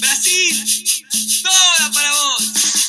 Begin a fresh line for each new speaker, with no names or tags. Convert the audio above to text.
Brasil, toda para vos.